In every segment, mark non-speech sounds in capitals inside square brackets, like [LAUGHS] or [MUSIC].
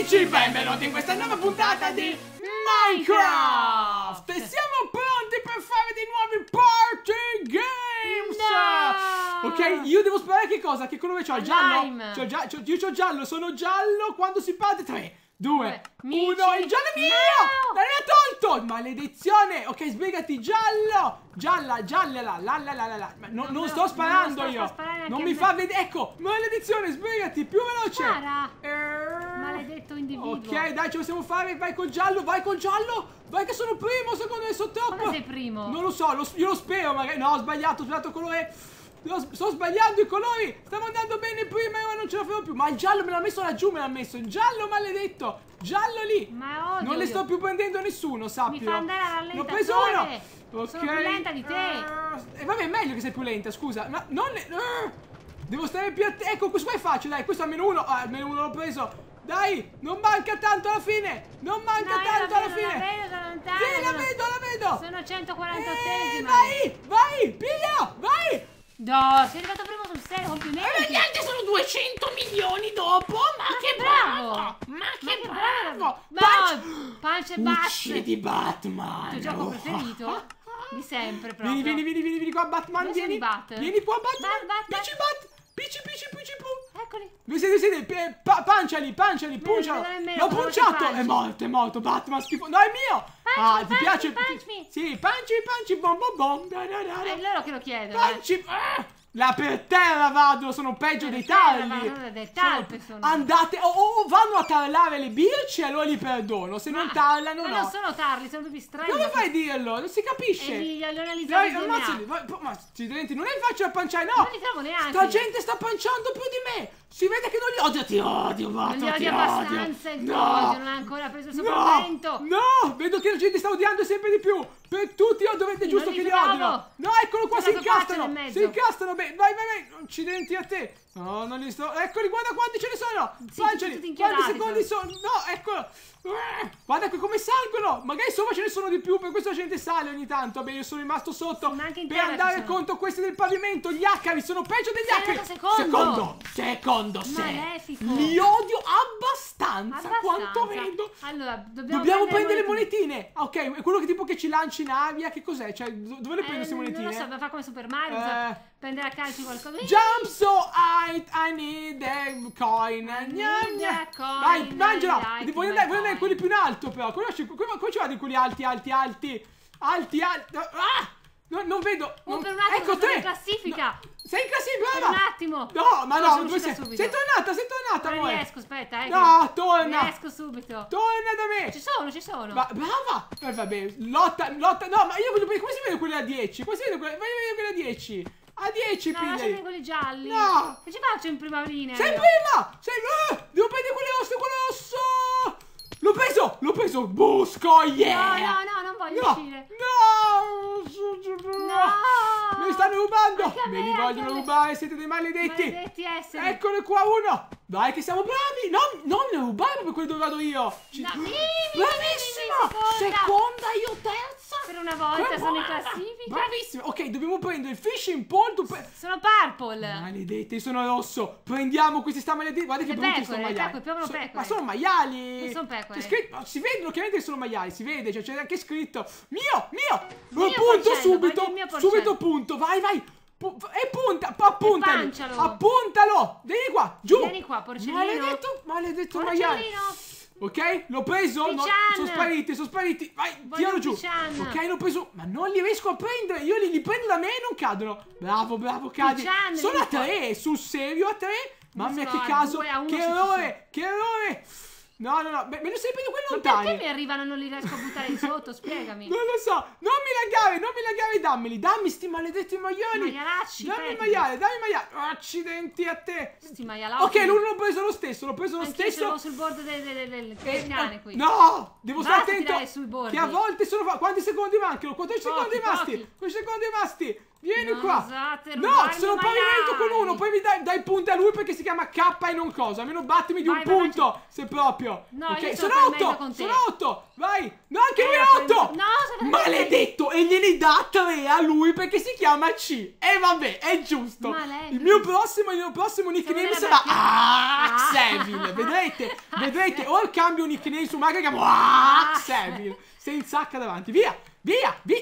amici, benvenuti in questa nuova puntata di Minecraft! E siamo pronti per fare dei nuovi party games! No! Ok, io devo sperare che cosa? Che colore c'ho? Giallo? C'ho gia- io c'ho giallo, sono giallo quando si parte 3, 2, Due. 1, Amici. il giallo è mio! No! Me l'ha tolto! Maledizione! Ok, sbrigati, giallo! Gialla, gialla, la, la, la, la, la. Ma non, Non non sto non sparando sto io! Non mi fa vedere, ecco! Maledizione, sbrigati, più veloce! Spara. Eh, Maledetto individuo. Ok, dai, ce la possiamo fare. Vai col giallo, vai col giallo. Vai che sono primo, secondo me sono troppo. Come sei primo? Non lo so, lo- io lo spero magari. No, ho sbagliato, ho sbagliato colore. Lo- sto sbagliando i colori. Stavo andando bene prima e ora non ce la farò più. Ma il giallo me l'ha messo laggiù, me l'ha messo. Il giallo maledetto. Giallo lì. Ma odio non le sto più prendendo nessuno, sappilo. Mi fa andare a Ne ho preso uno. Sono più lenta di te. E vabbè, è meglio che sei più lenta, scusa. Ma non le... Ah! Devo stare più attento. Ecco, questo qua è facile, dai. Questo almeno uno. Ah, almeno uno l'ho preso. Dai, non manca tanto alla fine. Non manca No, tanto la alla vedo, fine. la vedo da lontano. Sì, la vedo, la vedo. Sono Eh, 148esima. vai, vai, piglia, vai. No, sei arrivato primo sul serio, E complimenti. gli altri sono 200 milioni dopo. Ma, che bravo. bravo. Ma Ma che che bravo. bravo. Punch- e Bass. Uccidi Batman. Il tuo gioco Oh. preferito? [LAUGHS] Di sempre proprio. Vieni, vieni, vieni, vieni, vieni qua, Batman. Dove vieni. Bat? Vieni qua, Batman. Bat, Bat, Bat. Pici, Bat. Pici, pici, pici, pu. Eccoli. Dove siete, siete? Pe- pa- panciali, panciali, puncialo. L'ho punciato. punci. È morto, è morto. Batman schifo. No, è mio. Punch ah, me, ti punch piace? me, punch me. Sì, panci, panci, bom, bom, bom. Da, da, da. È loro che lo chiedono. eh. Panci. Ah! Là per terra vado, sono peggio Per dei tarli. vanno, dei talpe sono. Andate, o o vanno a tarlare le birce e allora li perdono. Se non tarlano, Ma no. non sono tarli, sono tutti strani. Come fai a dirlo? Non si E capisce. li allora li Dai, trovi ammazzali. DNA. Ma, ma accidenti, non è facile a panciare, no. Non li trovo neanche. Sta gente sta panciando più di me. Si vede che non li odio. Ti odio, Non Vato, li ti odio abbastanza, il tuo odio non ha ancora preso il suo momento. No, vedo che la gente sta odiando sempre di più. Per tutti io dovete Sì, giusto che li odiano. No, eccolo qua, si incastrano. Si incastrano bene. Vai, vai, vai. Accidenti a te. No, non li sto. Eccoli, guarda quanti ce ne sono. Sì, tutti Quanti secondi sono? No, eccolo. Guarda qui come salgono. Magari sopra ce ne sono di più, per questo la gente sale ogni tanto. Beh, io sono rimasto sotto. Sì, ma anche in per andare contro questi del pavimento. Gli acari sono peggio degli acari. secondo. Secondo. Secondo, se. Malefico. Li odio abbastanza, Abbastanza. quanto vedo. Allora, dobbiamo, Dobbiamo prendere le monetine. Ah, Ok, è quello che tipo che ci lanci in aria. Che cos'è? Cioè, do- dove le prendo queste Eh, monetine? Non lo so, ma fa come Super Mario, Eh. prendere a calci qualcosa. Jump so high, I need a coin. I need a coin, Vai, mangiala. like voglio andare, andare quelli più in alto, però. Come, ci- come, come ci vado in quelli alti, alti, alti? Alti, alti. Ah! No, non vedo. Oh, non- per un attimo ecco te. in classifica. No, sei in classifica, brava. un attimo. No, ma no, dove uscita sei? subito. Sei tornata, sei tornata, Ora amore. riesco, aspetta, eh. No, torna. Riesco subito. Torna da me. Ci sono, ci sono. Ma brava! Eh, vabbè, lotta, lotta. No, ma io voglio vedere come si vede quella a 10. Come si vede quella? Voglio vedere quella a 10. A 10, no, piglia. lasciami quelli gialli. No. Che ci faccio in prima linea? Sei prima! Sei. Eh, devo prendere quello rosso, quello rosso! L'ho preso! L'ho preso! Busco, yeah! No, no, no, non voglio No! uscire. No! No! Me li stanno rubando! Me li vogliono me. rubare, siete dei maledetti! Maledetti esseri. Eccolo qua uno! Dai che siamo bravi! Non, non rubare per quello dove vado io! No, mi, seconda. Seconda, io terza! Per una volta sono in classifica. Bravissima! Ok, dobbiamo prendere il fishing pole. pre- Sono purple. Maledetti, sono rosso! Prendiamo questi sta maledetti! Guarda che brutti sono maiali! pecore, piovono So- pecore. Ma sono maiali! Non son pecore. C'è scritto- si vedono chiaramente che sono maiali, si vede, cioè c'è anche scritto Mio, mio! Mio punto porcello, subito! Subito punto, vai, vai! E punta, appuntalo! Appuntalo! Vieni qua, giù! Vieni qua, porcellino. Maledetto, maledetto maiale! Ok, l'ho preso. no, sono spariti, sono spariti. Vai, Voglio tiralo giù. Ok, l'ho preso. Ma non li riesco a prendere. Io li, li prendo da me e non cadono. Bravo, bravo, cadi. Sono a tre, sul serio a tre. Mamma mia, che caso. Che errore, che errore. No, no, no. Beh, me ne sei prendere quelli Ma lontani. perché mi arrivano e non li riesco a buttare in sotto? Spiegami. Non lo so, non mi laggare, non mi laggare, dammeli, dammi sti maledetti maiali. Maialacci, Dammi il maiale, dammi il maiale. Accidenti a te. Sti maialotti. Ok, l'uno l'ho preso lo stesso, l'ho preso lo Anch'io stesso. l'avevo sul bordo del, del, del, del Eh, cane qui. No! Devo Basta stare attento. Che a volte sono fa- Quanti secondi mancano? 14 Pochi, secondi rimasti. pochi. 15 secondi rimasti. Vieni Non qua. osate No, rubarmi sono pavimento con uno. Poi mi dai, dai punti a lui perché si chiama K e non cosa. Almeno battimi di Vai, un vai, punto. Se proprio. No, Ok, io sono sono per mezzo otto. con te. Sono otto. Vai. No, anche lui Eh, poi- otto. no, sono. Maledetto. E gliene dà tre a lui perché si chiama C. E vabbè, è giusto. Malefico. Il mio prossimo, il mio prossimo nickname sarà Axevil. Ah. Vedrete? [LAUGHS] Vedrete? O cambio nickname su Mario e chiamo Axevil. Senza H davanti. Via. Via. Via.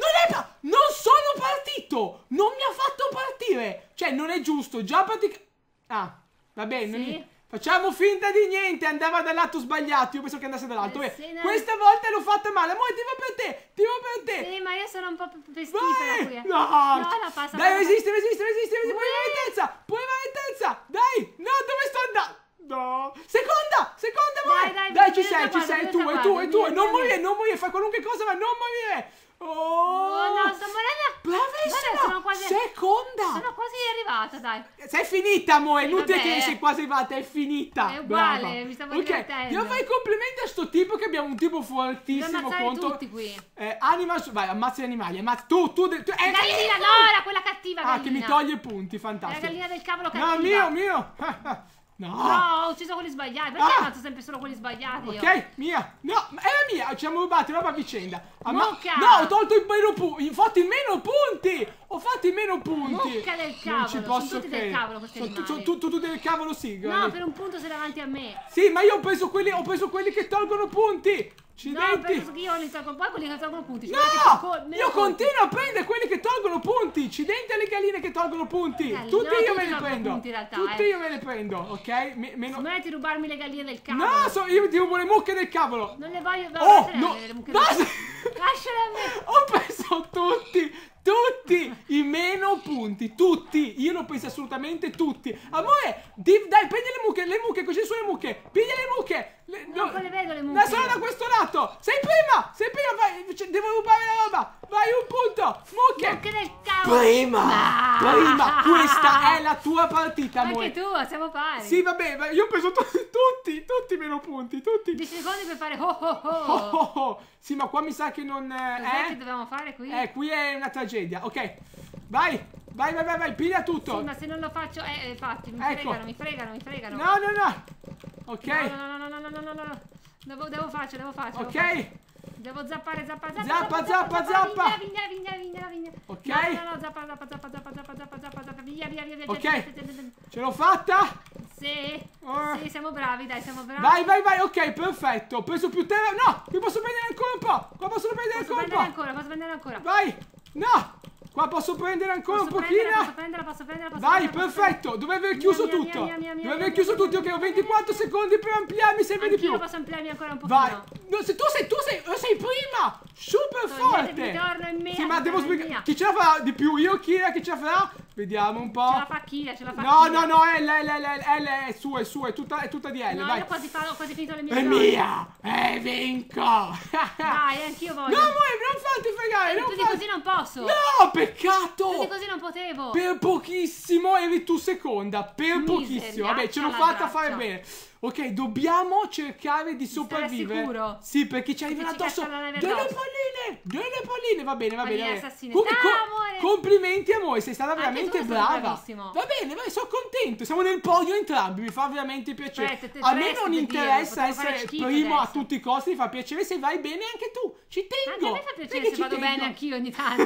Non è pa- Non sono partito! Non mi ha fatto partire! Cioè, non è giusto, già praticamente... Ah, va bene. Sì. non- Facciamo finta di niente, andava dal lato sbagliato, io penso che andasse dall'alto. Eh, Eh, sì, no. Questa volta l'ho fatta male, amore, ti va per te, ti va per te. Sì, ma io sono un po' Vai! qui. eh. No! No, la passa. Dai, passa. resisti, resisti, resisti, resisti, puoi terza, puoi terza, dai, no, dove sto andando? No, seconda, seconda, amore. Dai, dai, ci vieni sei, da ci sei, tu, e tu, e tu, non morire, non morire, fai qualunque cosa, ma non morire. Oh, Oh no, sto morendo. Bravissima! Sono quasi- Seconda! Sono quasi arrivata, dai. Sei finita, amore, Sì, inutile vabbè. che sei quasi arrivata, è finita. È uguale, Brava. mi stavo Ok, divertendo. io fai complimenti a sto tipo che abbiamo un tipo Devo fortissimo contro... tutti qui. Eh, animal... Vai, ammazzi gli animali, ammazzi... Tu, tu... tu, eh, Gallina, no, era quella cattiva Ah, gallina. che mi toglie punti, È la fantastico. gallina del cavolo cattiva. No, mio, mio. [LAUGHS] No. No, ho ucciso quelli sbagliati. Perché Ah. ammazzo sempre solo quelli sbagliati io? Ok, mia. No, ma era mia. Ci siamo rubati roba a vicenda. Amma-. No, ho tolto il meno punti. Ho fatto i meno punti. Ho fatto i meno punti. Mucca del Non ci cavolo, posso sono tutti del credere. cavolo questi Sono, animali. sono tu- tu- tutti del cavolo, sì. No, per un punto sei davanti a me. Sì, ma io ho preso quelli, ho preso quelli che tolgono punti. No, Accidenti. penso che io li tolgo poi quelli che tolgono punti. Che No! Io continuo a prendere quelli che tolgono punti. Accidenti alle galline che tolgono punti. Eh, tutti no, io me li prendo. punti realtà, tutti eh. io me li prendo, ok? Me- meno... Smetti di rubarmi le galline del cavolo. No, so, io ti rubo le mucche del cavolo. Non le voglio. Oh, no. le mucche Basta. del- [LAUGHS] Lasciale a me. Ho preso tutti, tutti i meno punti, tutti. Io l'ho preso assolutamente tutti. Amore, di- dai, prendi le mucche, le mucche, così sono le mucche. Piglia le mucche. Le, No, poi le vedo le mucche. Da sono da questo lato. Sei prima, sei prima, vai, cioè, devo rubare la roba. Vai, un punto. Mucche. Mucche del cavolo. Prima, Ah. prima, questa è la tua partita, amore. Anche tu, siamo pari. Sì, vabbè, io ho preso tu- tutti, tutti i meno punti, tutti. 10 secondi per fare oh oh oh. Oh, oh, oh. Sì, ma qua mi sa che non... Cos'è Eh, che dobbiamo fare qui? eh, qui è una tragedia. Ok, vai, vai, vai, vai, vai, piglia tutto. Sì, ma se non lo faccio, eh, infatti, mi Ecco. fregano, mi fregano, mi fregano. No, no, no. Ok, No, no, no, no, no, no, no, no. Devo, devo farci, devo farci. devo farci. ok. Devo zappare, zappa, zappa, Zappa, zappa, zappa. Via, via, via, via, via. Ok. No, no, no, zappa, zappa, zappa, zappa, zappa, zappa, zappa, zappa, via, via, via, via. Ok. Ce l'ho fatta. Sì, Ah. sì, siamo bravi, dai, siamo bravi. Vai, vai, vai, ok, perfetto. Ho preso più terra. No, qui posso prendere ancora un po'. Qua posso prendere Posso ancora un prendere po'. ancora, posso prendere ancora. Vai. No, qua posso prendere ancora Posso un prendere, posso pochino. prendere, posso prendere, posso Vai, prendere, posso perfetto. Dove aver chiuso Mia, tutto. mia, mia, mia, Dove mia, aver chiuso tutto. Ok, ho mia, 24 secondi per ampliarmi sempre di Anch'io più. posso ampliarmi ancora un pochino. Vai. No, se tu sei, tu sei, sei prima. Super Togliete forte. il ritorno in me, Sì, ma devo spiegare. Chi ce la fa di più? Io, Kira, chi ce la farà? Vediamo un po'. Ce la fa Kira, ce la fa No, Kira. no, no, L, L, L, L, L è sua, è sua, è tutta, è tutta di L, No, vai. io quasi, fa- ho quasi finito le mie È mia! E vinco! Dai, anch'io voglio. No, amore, non farti fregare, non farti- così non posso. No, peccato! così non potevo. Per pochissimo eri tu seconda, per Miseria, pochissimo. Vabbè, ce l'ho fatta braccia. fare bene. Ok, dobbiamo cercare di sopravvivere. sicuro? Sì, perché ci arrivano addosso delle palline! Delle palline, va bene, va bene. Va bene. Ciao, co- amore. complimenti amore, sei stata veramente brava. Va bene, vai, sono contento. Siamo nel podio entrambi, mi fa veramente piacere. Te- a me presto non interessa essere primo a adesso. tutti i costi, mi fa piacere se vai bene anche tu. Ci tengo. Anche a me fa piacere Perché se vado tengo. bene anch'io ogni [LAUGHS] tanto.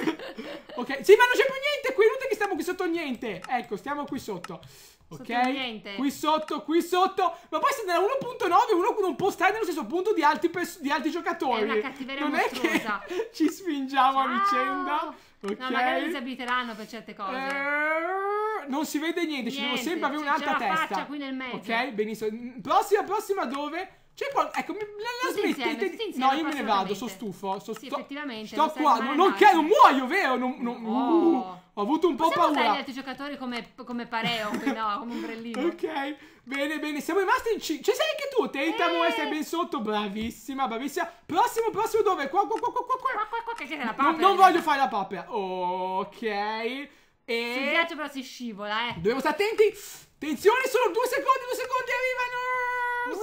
Ok, sì, ma non c'è più niente qui, inutile che stiamo qui sotto niente. Ecco, stiamo qui sotto. Ok, niente. qui sotto, qui sotto. Ma poi se nella 1.9 uno non può stare nello stesso punto di altri, di altri giocatori. È una cattiveria non è che mostruosa. [LAUGHS] ci spingiamo a Ciao. vicenda. Ok. No, magari disabiliteranno per certe cose. Eh, non si vede niente, ci devo Niente, sempre avere un'altra c'è la testa. faccia qui nel mezzo. Ok, benissimo. Prossima, prossima dove? C'è qual- Ecco, mi- la, la smettete di- insieme, No, io me ne vado, sono stufo. Sto, Sì, sto- effettivamente, Sto non qua, non, non, che- non muoio, vero? Non, non- Oh. uh, ho avuto un po' Possiamo paura. altri giocatori come, come pareo no, come ombrellino. [LAUGHS] Ok, bene, bene. Siamo rimasti in 5. Cioè, sei anche tu, Tenta, Eh. amore, stai ben sotto. Bravissima, bravissima. Prossimo, prossimo dove? Qua, qua, qua, qua, qua. qua. Qua, qua, che la Non, papera. non voglio fare la papera. Ok. Sul E... ghiaccio però si scivola, eh. Dobbiamo stare attenti. Attenzione, solo due secondi, due secondi arrivano. Pelo.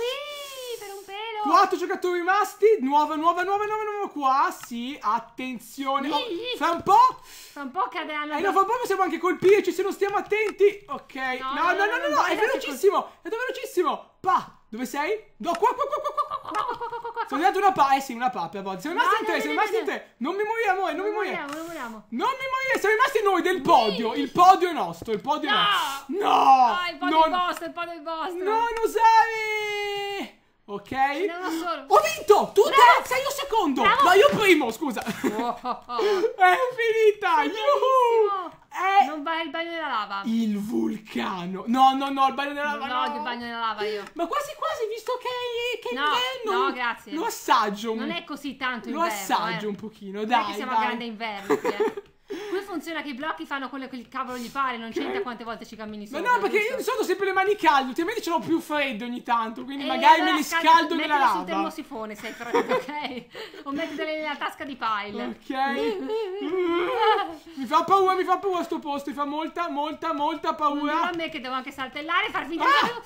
4 giocatori rimasti. Nuova, nuova, nuova, nuova, nuova. Qua, sì. Attenzione. Oh, fra un po'. Fra un po' cadranno. Eh, no, fra un po' possiamo anche colpirci se non stiamo attenti. Ok. No, no, no, no, no. È velocissimo. È velocissimo. Pa. Dove sei? No, qua, qua, qua, qua, qua, Sono andato una pa... Eh sì, una pappa a volte. Siamo rimasti in tre, siamo rimasti in te Non mi morire, amore, non mi morire. Non mi morire, non morire. Siamo rimasti noi del podio. Il podio è nostro, il podio è nostro. No! No, il podio è vostro, il podio è vostro. No, non sei! Ok? Ho vinto! Tu terza, io secondo! Bravo. No, io primo, scusa! Oh, oh, oh. È finita! Yuhu! È non vai al bagno della lava. Il vulcano. No, no, no, il bagno della lava. No, no. il bagno della lava io. Ma quasi quasi, visto che che no, inverno. No, grazie. Lo assaggio. Non è così tanto inverno. Lo assaggio eh. un pochino, dai. Non è che siamo dai. a grande inverno, eh. [LAUGHS] Qui funziona che i blocchi fanno quello che il cavolo gli pare, non c'entra quante volte ci cammini sopra. Ma no, perché io ho sempre le mani calde, ultimamente ce l'ho più freddo ogni tanto, quindi e magari allora me li scaldo nella lava. sul termosifone se hai freddo, ok? o mettitele nella tasca di pile. Ok. mi fa paura, mi fa paura sto posto, mi fa molta, molta, molta paura. A me che devo anche saltellare e far finta ah!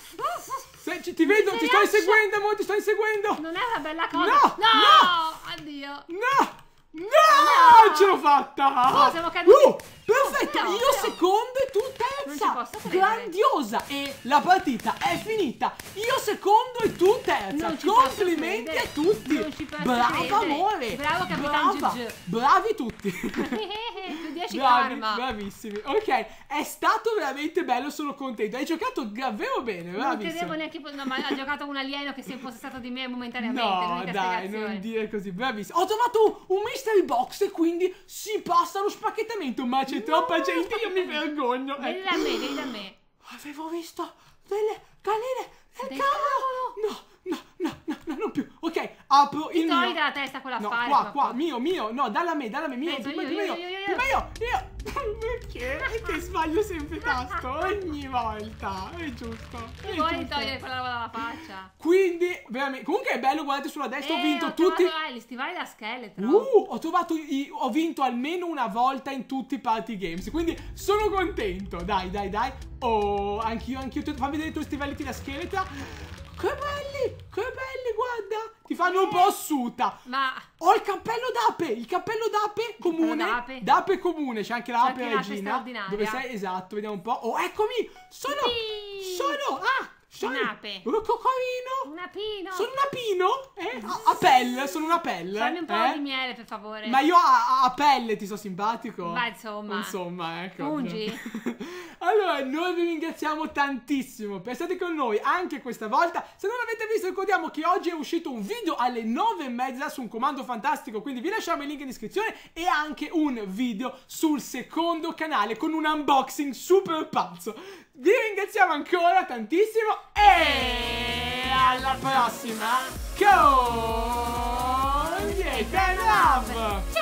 Se, ci, ti vedo, ti sto inseguendo, amore, ti sto inseguendo. Non è una bella cosa. No! No! no! Addio. No! No! no! Ce l'ho fatta! Oh, siamo caduti! Uh, perfetto! No, Io secondo e tu terza! Grandiosa! E la partita è finita! Io secondo e tu terza! Complimenti a tutti! Brava credere. amore! Bravo capitano Brava. Bravi tutti! [LAUGHS] [LAUGHS] più 10 Bravi, karma! Bravissimi! Ok, è stato veramente bello, sono contento! Hai giocato davvero bene, bravissimo! Non credevo neanche... No, ma ha giocato un alieno che si è impossessato di me momentaneamente! No, dai, non dire così, bravissimo! Ho trovato un mystery box e quindi si passa allo spacchettamento, ma c'è no. troppa gente, io mi vergogno! Vieni da me, vieni da me! Avevo visto delle canine nel cavolo! No! No, no, no, no, non più. Ok, apro il Ti mio. togli dalla testa quell'affare. No, qua, qua, mio, mio. No, dalla me, dalla me, mio. Eh, prima, io, prima io, io, io, prima io, io. Perché? Perché sbaglio sempre tasto? Ogni volta. È giusto. È e vuoi togliere quella roba dalla faccia. Quindi, veramente. Comunque è bello, guardate sulla destra. Eh, ho vinto ho tutti. Trovato, ah, gli stivali da scheletro. Uh, ho trovato. I, ho vinto almeno una volta in tutti i party games. Quindi sono contento. Dai, dai, dai. Oh, anch'io, anch'io. Fammi vedere i tuoi stivaliti da scheletro. Che belli! Che belli, guarda! Ti fanno un po' ossuta. Ma... Ho il cappello d'ape! Il cappello d'ape comune. D'ape. d'ape comune. C'è anche l'ape regina. Dove sei? Esatto, vediamo un po'. Oh, eccomi! Sono... Sì. Sono... Ah! Sono un'ape. Un cocorino. Un apino. Sono un apino? Eh? A, a pelle, sono una pelle. Fammi un po' eh? di miele, per favore. Ma io a, a pelle ti so simpatico. Ma insomma. Insomma, ecco. Fungi. [LAUGHS] allora, noi vi ringraziamo tantissimo per essere con noi anche questa volta. Se non l'avete visto, ricordiamo che oggi è uscito un video alle 9 e mezza su un comando fantastico. Quindi vi lasciamo il link in descrizione e anche un video sul secondo canale con un unboxing super pazzo. Vi ringraziamo ancora tantissimo e alla prossima con Dieta Love!